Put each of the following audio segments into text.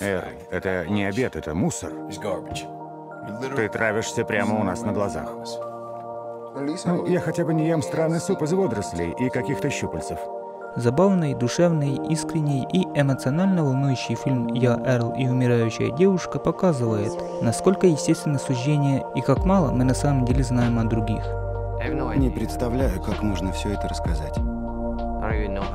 Эр, это не обед, это мусор. Ты травишься прямо у нас на глазах. Ну, я хотя бы не ем странный суп из водорослей и каких-то щупальцев. Забавный, душевный, искренний и эмоционально волнующий фильм «Я, Эрл и умирающая девушка» показывает, насколько естественны суждения и как мало мы на самом деле знаем о других. Не представляю, как можно все это рассказать.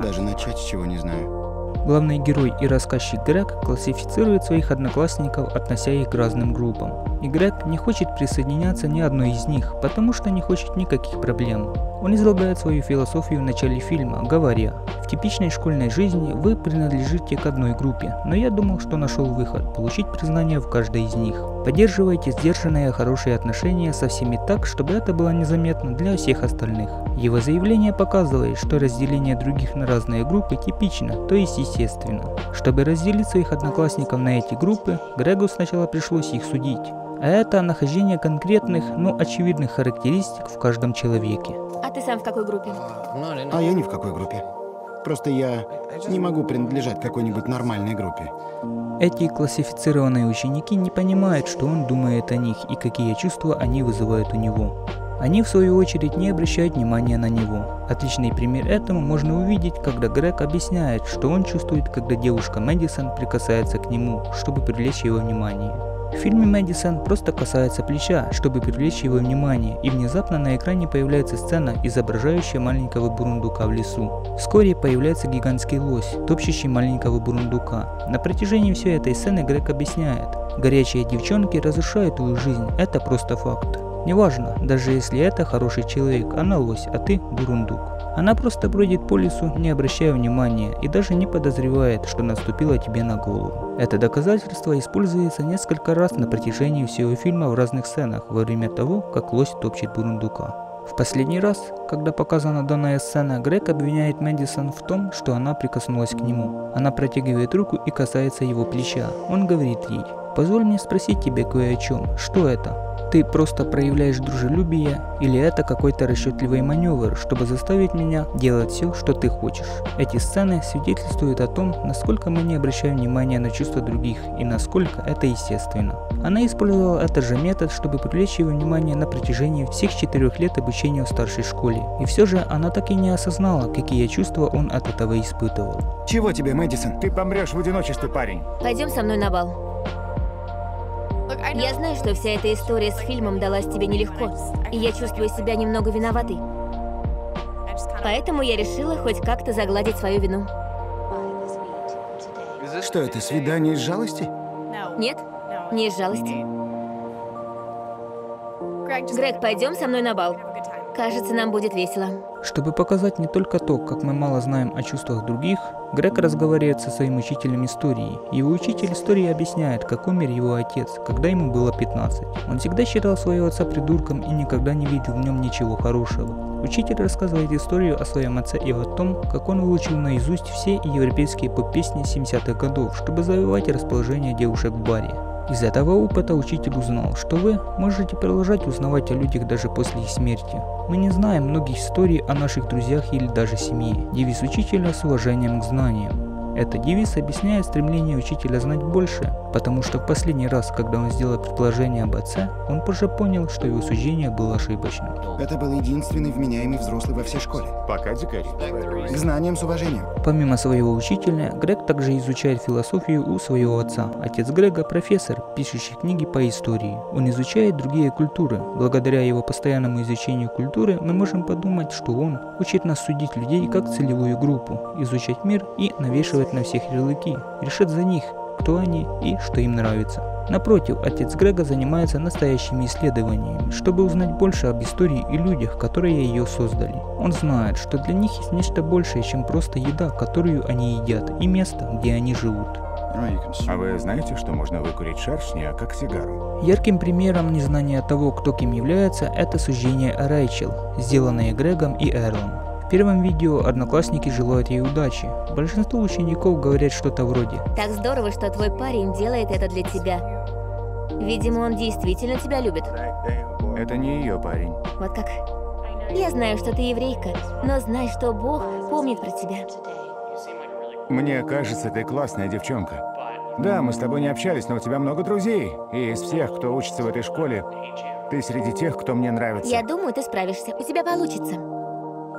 Даже начать с чего не знаю. Главный герой и рассказчик Грег классифицирует своих одноклассников, относя их к разным группам. И Грег не хочет присоединяться ни одной из них, потому что не хочет никаких проблем. Он излагает свою философию в начале фильма, говоря, «В типичной школьной жизни вы принадлежите к одной группе, но я думал, что нашел выход – получить признание в каждой из них. Поддерживайте сдержанные хорошие отношения со всеми так, чтобы это было незаметно для всех остальных». Его заявление показывает, что разделение других на разные группы типично, то есть естественно. Чтобы разделить своих одноклассников на эти группы, Грегу сначала пришлось их судить. А это нахождение конкретных, но очевидных характеристик в каждом человеке. А ты сам в какой группе? А я ни в какой группе. Просто я не могу принадлежать какой-нибудь нормальной группе. Эти классифицированные ученики не понимают, что он думает о них и какие чувства они вызывают у него. Они, в свою очередь, не обращают внимания на него. Отличный пример этому можно увидеть, когда Грег объясняет, что он чувствует, когда девушка Мэдисон прикасается к нему, чтобы привлечь его внимание. В фильме Мэдисон просто касается плеча, чтобы привлечь его внимание, и внезапно на экране появляется сцена, изображающая маленького бурундука в лесу. Вскоре появляется гигантский лось, топчущий маленького бурундука. На протяжении всей этой сцены Грег объясняет, горячие девчонки разрушают твою жизнь, это просто факт. Неважно, даже если это хороший человек, она лось, а ты бурундук. Она просто бродит по лесу, не обращая внимания и даже не подозревает, что наступила тебе на голову. Это доказательство используется несколько раз на протяжении всего фильма в разных сценах во время того, как лось топчет бурундука. В последний раз, когда показана данная сцена, Грег обвиняет Мэдисон в том, что она прикоснулась к нему. Она протягивает руку и касается его плеча. Он говорит ей, «Позволь мне спросить тебя кое о чем. Что это?» Ты просто проявляешь дружелюбие или это какой-то расчетливый маневр, чтобы заставить меня делать все, что ты хочешь. Эти сцены свидетельствуют о том, насколько мы не обращаем внимания на чувства других и насколько это естественно. Она использовала этот же метод, чтобы привлечь его внимание на протяжении всех четырех лет обучения в старшей школе. И все же она так и не осознала, какие чувства он от этого испытывал. Чего тебе, Мэдисон? Ты помрешь в одиночестве, парень. Пойдем со мной на бал. Я знаю, что вся эта история с фильмом далась тебе нелегко, и я чувствую себя немного виноватой. Поэтому я решила хоть как-то загладить свою вину. Что это, свидание из жалости? Нет, не из жалости. Грег, пойдем со мной на бал. Кажется, нам будет весело. Чтобы показать не только то, как мы мало знаем о чувствах других, Грег разговаривает со своим учителем истории. Его учитель истории объясняет, как умер его отец, когда ему было 15. Он всегда считал своего отца придурком и никогда не видел в нем ничего хорошего. Учитель рассказывает историю о своем отце и о том, как он выучил наизусть все европейские поп-песни 70-х годов, чтобы завоевать расположение девушек в баре. Из этого опыта учитель узнал, что вы можете продолжать узнавать о людях даже после их смерти. Мы не знаем многих историй о наших друзьях или даже семье. Девиз учителя с уважением к знаниям. Этот девиз объясняет стремление учителя знать больше, потому что в последний раз, когда он сделал предположение об отце, он позже понял, что его суждение было ошибочным. Это был единственный вменяемый взрослый во всей школе. Пока дикарь. К знаниям с уважением. Помимо своего учителя, Грег также изучает философию у своего отца. Отец Грега – профессор, пишущий книги по истории. Он изучает другие культуры. Благодаря его постоянному изучению культуры мы можем подумать, что он учит нас судить людей как целевую группу, изучать мир и навешивать навешивать на всех ярлыки, решать за них, кто они и что им нравится. Напротив, отец Грега занимается настоящими исследованиями, чтобы узнать больше об истории и людях, которые ее создали. Он знает, что для них есть нечто большее, чем просто еда, которую они едят, и место, где они живут. А вы знаете, что можно выкурить шершня, как сигару? Ярким примером незнания того, кто кем является, это суждение о Рэйчел, сделанное Грегом и Эрлом. В первом видео одноклассники желают ей удачи. Большинство учеников говорят что-то вроде Так здорово, что твой парень делает это для тебя. Видимо, он действительно тебя любит. Это не ее парень. Вот как. Я знаю, что ты еврейка, но знай, что Бог помнит про тебя. Мне кажется, ты классная девчонка. Да, мы с тобой не общались, но у тебя много друзей. И из всех, кто учится в этой школе, ты среди тех, кто мне нравится. Я думаю, ты справишься. У тебя получится.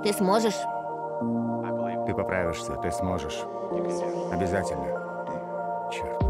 Ты сможешь. Ты поправишься, ты сможешь. Обязательно. Черт.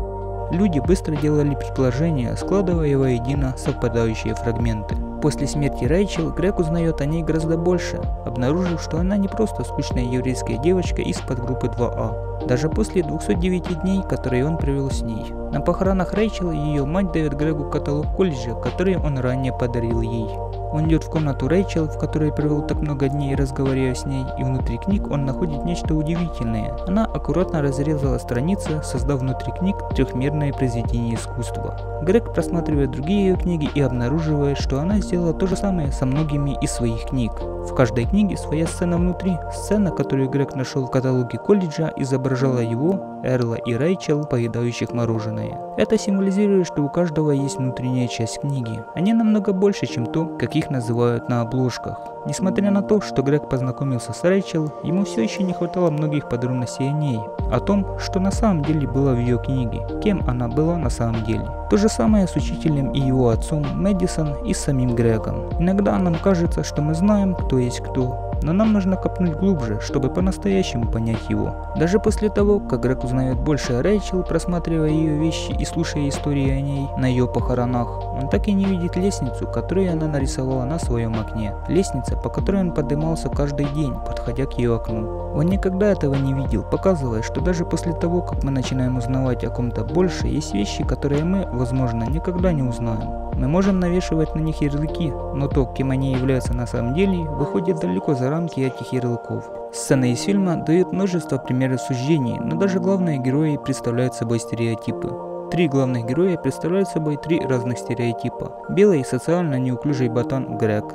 Люди быстро делали предположения, складывая воедино совпадающие фрагменты. После смерти Рэйчел Грег узнает о ней гораздо больше, обнаружив, что она не просто скучная еврейская девочка из подгруппы 2А. Даже после 209 дней, которые он провел с ней. На похоронах Рэйчел ее мать дает Грегу каталог колледжа, который он ранее подарил ей. Он идет в комнату Рэйчел, в которой провел так много дней, разговаривая с ней, и внутри книг он находит нечто удивительное. Она аккуратно разрезала страницы, создав внутри книг трехмерное произведение искусства. Грег просматривает другие ее книги и обнаруживает, что она сделала то же самое со многими из своих книг. В каждой книге своя сцена внутри. Сцена, которую Грег нашел в каталоге колледжа, изображала его, Эрла и Рэйчел, поедающих мороженое. Это символизирует, что у каждого есть внутренняя часть книги. Они намного больше, чем то, как их называют на обложках. Несмотря на то, что Грег познакомился с Рэйчел, ему все еще не хватало многих подробностей о ней, о том, что на самом деле было в ее книге, кем она была на самом деле. То же самое с учителем и его отцом Мэдисон и самим Грегом. Иногда нам кажется, что мы знаем, кто есть кто, но нам нужно копнуть глубже, чтобы по-настоящему понять его. Даже после того, как Грег узнает больше о Рэйчел, просматривая ее вещи и слушая истории о ней на ее похоронах, он так и не видит лестницу, которую она нарисовала на своем окне. Лестница, по которой он поднимался каждый день, подходя к ее окну. Он никогда этого не видел, показывая, что даже после того, как мы начинаем узнавать о ком-то больше, есть вещи, которые мы, возможно, никогда не узнаем. Мы можем навешивать на них ярлыки, но то, кем они являются на самом деле, выходит далеко за рамки этих ярлыков. Сцены из фильма дают множество примеров суждений, но даже главные герои представляют собой стереотипы. Три главных героя представляют собой три разных стереотипа. Белый социально неуклюжий ботан Грег,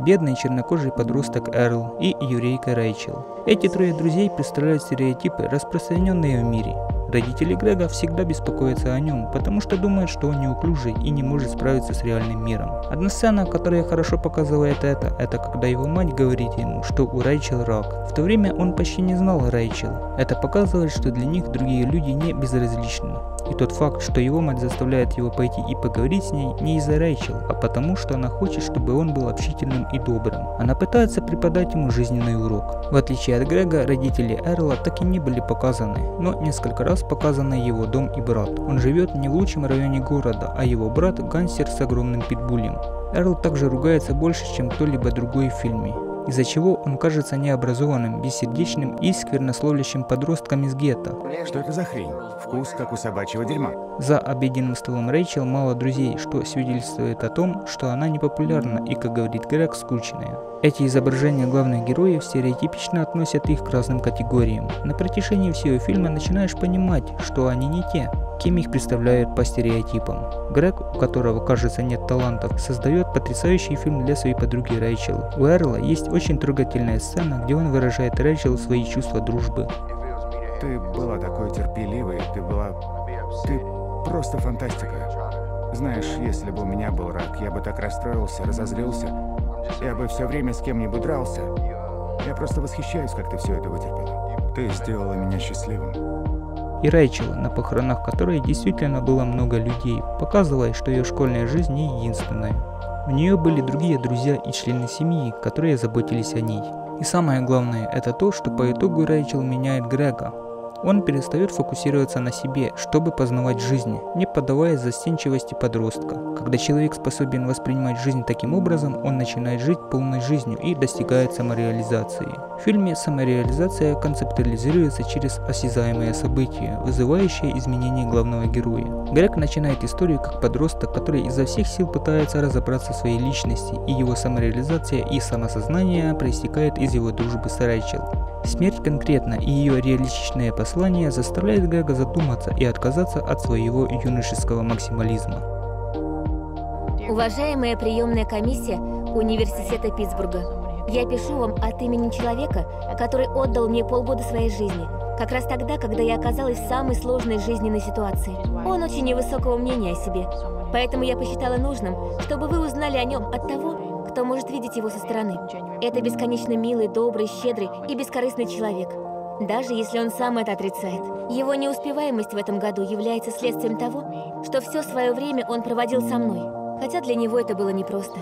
бедный чернокожий подросток Эрл и еврейка Рэйчел. Эти трое друзей представляют стереотипы, распространенные в мире. Родители Грега всегда беспокоятся о нем, потому что думают, что он неуклюжий и не может справиться с реальным миром. Одна сцена, которая хорошо показывает это, это когда его мать говорит ему, что у Рэйчел рак. В то время он почти не знал Рэйчел. Это показывает, что для них другие люди не безразличны. И тот факт, что его мать заставляет его пойти и поговорить с ней не из-за Рэйчел, а потому, что она хочет, чтобы он был общительным и добрым. Она пытается преподать ему жизненный урок. В отличие от Грега, родители Эрла так и не были показаны, но несколько раз показаны его дом и брат. Он живет не в лучшем районе города, а его брат – гангстер с огромным питбулем. Эрл также ругается больше, чем кто-либо другой в фильме из-за чего он кажется необразованным, бессердечным и сквернословящим подростком из гетто. Что это за хрень? Вкус, как у собачьего дерьма. За обеденным столом Рэйчел мало друзей, что свидетельствует о том, что она непопулярна и, как говорит Грег, скучная. Эти изображения главных героев стереотипично относят их к разным категориям. На протяжении всего фильма начинаешь понимать, что они не те, кем их представляют по стереотипам. Грег, у которого кажется нет талантов, создает потрясающий фильм для своей подруги Рэйчел. У Эрла есть очень трогательная сцена, где он выражает Рэйчел свои чувства дружбы. Ты была такой терпеливой, ты была... Ты просто фантастика. Знаешь, если бы у меня был рак, я бы так расстроился, разозлился. Я бы все время с кем-нибудь дрался. Я просто восхищаюсь, как ты все это вытерпела. Ты сделала меня счастливым и Рэйчел, на похоронах которой действительно было много людей, показывая, что ее школьная жизнь не единственная. У нее были другие друзья и члены семьи, которые заботились о ней. И самое главное, это то, что по итогу Рэйчел меняет Грега, он перестает фокусироваться на себе, чтобы познавать жизнь, не поддаваясь застенчивости подростка. Когда человек способен воспринимать жизнь таким образом, он начинает жить полной жизнью и достигает самореализации. В фильме самореализация концептуализируется через осязаемые события, вызывающие изменения главного героя. Грег начинает историю как подросток, который изо всех сил пытается разобраться в своей личности, и его самореализация и самосознание проистекает из его дружбы с Рэйчел. Смерть конкретно и ее реалистичное послание заставляет Грега задуматься и отказаться от своего юношеского максимализма. Уважаемая приемная комиссия Университета Питтсбурга, я пишу вам от имени человека, который отдал мне полгода своей жизни, как раз тогда, когда я оказалась в самой сложной жизненной ситуации. Он очень невысокого мнения о себе, поэтому я посчитала нужным, чтобы вы узнали о нем от того, кто может видеть его со стороны. Это бесконечно милый, добрый, щедрый и бескорыстный человек. даже если он сам это отрицает. Его неуспеваемость в этом году является следствием того, что все свое время он проводил со мной, хотя для него это было непросто.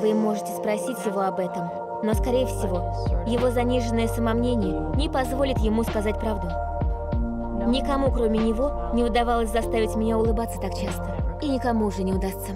Вы можете спросить его об этом, но, скорее всего, его заниженное самомнение не позволит ему сказать правду. Никому, кроме него, не удавалось заставить меня улыбаться так часто. И никому уже не удастся.